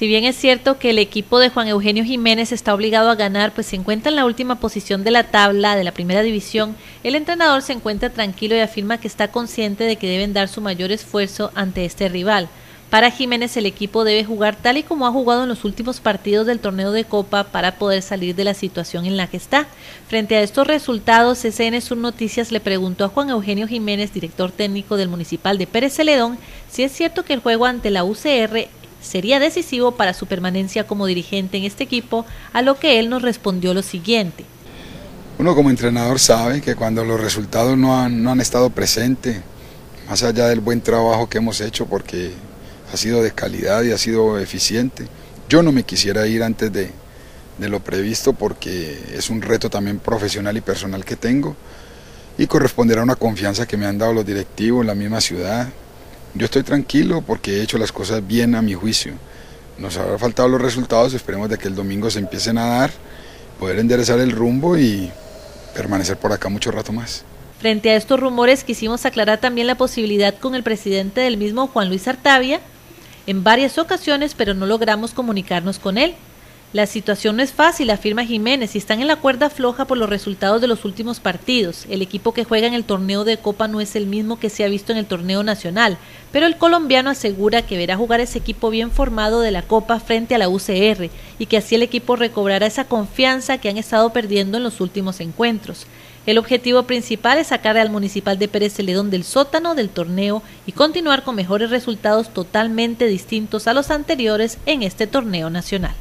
Si bien es cierto que el equipo de Juan Eugenio Jiménez está obligado a ganar, pues se encuentra en la última posición de la tabla de la primera división, el entrenador se encuentra tranquilo y afirma que está consciente de que deben dar su mayor esfuerzo ante este rival. Para Jiménez el equipo debe jugar tal y como ha jugado en los últimos partidos del torneo de Copa para poder salir de la situación en la que está. Frente a estos resultados, SN Sur Noticias le preguntó a Juan Eugenio Jiménez, director técnico del Municipal de Pérez Celedón, si es cierto que el juego ante la UCR sería decisivo para su permanencia como dirigente en este equipo, a lo que él nos respondió lo siguiente. Uno como entrenador sabe que cuando los resultados no han, estado presentes, más allá del buen trabajo que hemos hecho, porque ha sido de calidad y ha sido eficiente, yo no me quisiera ir antes de, de lo previsto porque es un reto también profesional y personal que tengo y corresponderá a una confianza que me han dado los directivos, la misma ciudad, yo estoy tranquilo porque he hecho las cosas bien a mi juicio. Nos habrá faltado los resultados, esperemos de que el domingo se empiecen a dar, poder enderezar el rumbo y permanecer por acá mucho rato más. Frente a estos rumores quisimos aclarar también la posibilidad con el presidente del mismo Juan Luis Artavia en varias ocasiones, pero no logramos comunicarnos con él. La situación no es fácil, afirma Jiménez, y están en la cuerda floja por los resultados de los últimos partidos. El equipo que juega en el torneo de Copa no es el mismo que se ha visto en el torneo nacional, pero el colombiano asegura que verá jugar ese equipo bien formado de la Copa frente a la UCR y que así el equipo recobrará esa confianza que han estado perdiendo en los últimos encuentros. El objetivo principal es sacar al Municipal de Pérez Celedón del sótano del torneo y continuar con mejores resultados totalmente distintos a los anteriores en este torneo nacional.